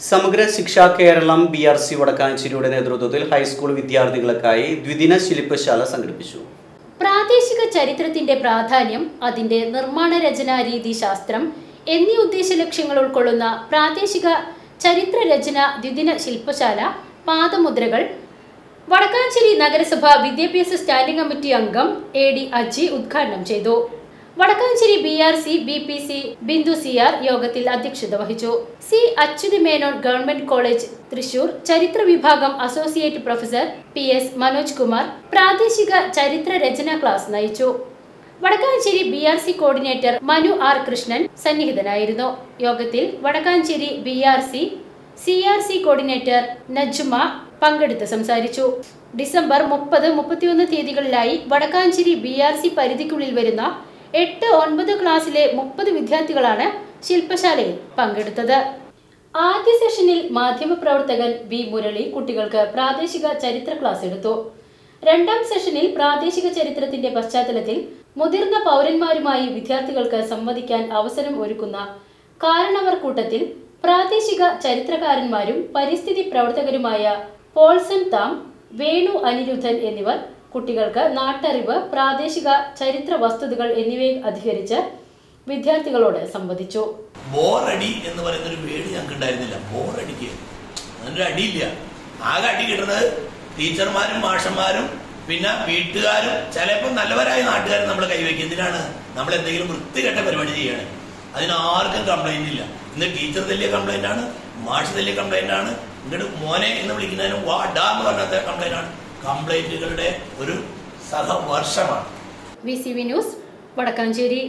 Samagra Shiksha Keralam B R C വടക്കാഞ്ചേരിയുടെ നേതൃത്വത്തിൽ high school വിദ്യാർത്ഥികൾക്കായി ദ്വിദിന ശില്പശാല സംഘടിപ്പിച്ചു. പ്രാദേശിക ചരിത്രത്തിന്റെ പ്രാധാന്യം അതിന്റെ നിർമ്മാണ രചനാ രീതി ശാസ്ത്രം എന്നീ ഉദ്ദേശ ലക്ഷ്യങ്ങൾ ഉൾക്കൊള്ളുന്ന പ്രാദേശിക ചരിത്ര രചന ദ്വിദിന ശില്പശാല പാദമുദ്രകൾ വടക്കാഞ്ചേരി നഗരസഭ വിദ്യാഭ്യാസ സ്റ്റാൻഡിംഗ് കമ്മിറ്റി അംഗം എ ഡി അജി ഉദ്ഘാടനം ചെയ്തു. Vadakkanchery B R C B P C Bindu C R യോഗത്തിൽ അധ്യക്ഷത വഹിച്ചു. C Achutha Menon government college Thrissur. ചരിത്ര വിഭാഗം associate professor P S Manoj Kumar പ്രാദേശിക ചരിത്ര രചന ക്ലാസ് നയിച്ചു. Vadakkanchery B R C coordinator Manu R Krishnan സന്നിഹിതനായിരുന്നു. യോഗത്തിൽ Vadakkanchery B R C C R C coordinator Najma പങ്കെടുത്ത് സംസാരിച്ചു. ഡിസംബർ മുപ്പത് മുപ്പത്തിയൊന്ന് തീയതികളിലായി വടക്കാഞ്ചേരി ബി ആർ സി പരിധിക്കുള്ളിൽ വരുന്ന എട്ട് ഒൻപത് ക്ലാസ്സിലെ മുപ്പത് വിദ്യാർത്ഥികളാണ് ശില്പശാലയിൽ പങ്കെടുത്തത്. ആദ്യ സെഷനിൽ മാധ്യമപ്രവർത്തകൻ വി മുരളി കുട്ടികൾക്ക് പ്രാദേശിക ചരിത്ര ക്ലാസ് എടുത്തു. രണ്ടാം സെഷനിൽ പ്രാദേശിക ചരിത്രത്തിന്റെ പശ്ചാത്തലത്തിൽ മുതിർന്ന പൗരന്മാരുമായി വിദ്യാർത്ഥികൾക്ക് സംവദിക്കാൻ അവസരം ഒരുക്കുന്ന കാരണവർ കൂട്ടത്തിൽ പ്രാദേശിക ചരിത്രകാരന്മാരും പരിസ്ഥിതി പ്രവർത്തകരുമായ പോൾസൺ താം വേണു അനിരുദ്ധൻ എന്നിവർ കുട്ടികൾക്ക് നാട്ടറിവ് പ്രാദേശിക ചരിത്ര വസ്തുതകൾ എന്നിവയെ അധികരിച്ച് വിദ്യാർത്ഥികളോട് സംവദിച്ചു. ബോറടി എന്ന് പറയുന്ന ഒരു പേടി ഞങ്ങൾക്ക് ഉണ്ടായിരുന്നില്ല ബോറടിക്ക്. അതിനൊരു അടിയില്ല. ആകെ അടി കിട്ടുന്നത് ടീച്ചർമാരും മാഷന്മാരും പിന്നെ വീട്ടുകാരും ചിലപ്പോൾ നല്ലവരായ നാട്ടുകാരും നമ്മൾ കൈവയ്ക്കും. എന്തിനാണ്? നമ്മൾ എന്തെങ്കിലും വൃത്തികെട്ട പരിപാടി ചെയ്യാണ്. അതിന് ആർക്കും കംപ്ലൈന്റ് ഇല്ല. ഇന്ന് ടീച്ചർ തല്ലിയ കംപ്ലൈന്റ് ആണ് മാഷ് തല്ലിയ കംപ്ലൈന്റ് ആണ് ഇങ്ങോട്ട് മോനെ എന്ന് വിളിക്കുന്നതിന് വാടാ എന്ന് പറഞ്ഞാൽ കംപ്ലൈന്റ് ആണ്. കംപ്ലൈന്റുകളുടെ ഒരു സഹവർഷമാണ്. V C V news Vadakkanchery.